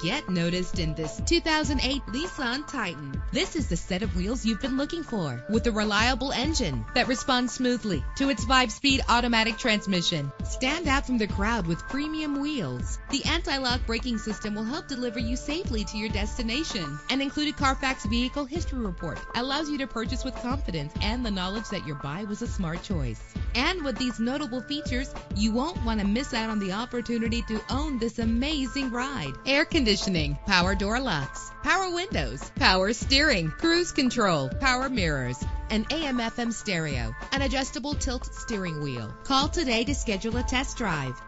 Get noticed in this 2008 Nissan Titan. This is the set of wheels you've been looking for with a reliable engine that responds smoothly to its five-speed automatic transmission. Stand out from the crowd with premium wheels. The anti-lock braking system will help deliver you safely to your destination. An included Carfax vehicle history report allows you to purchase with confidence and the knowledge that your buy was a smart choice. And with these notable features, you won't want to miss out on the opportunity to own this amazing ride. Air power door locks, power windows, power steering, cruise control, power mirrors, an AM FM stereo, an adjustable tilt steering wheel. Call today to schedule a test drive.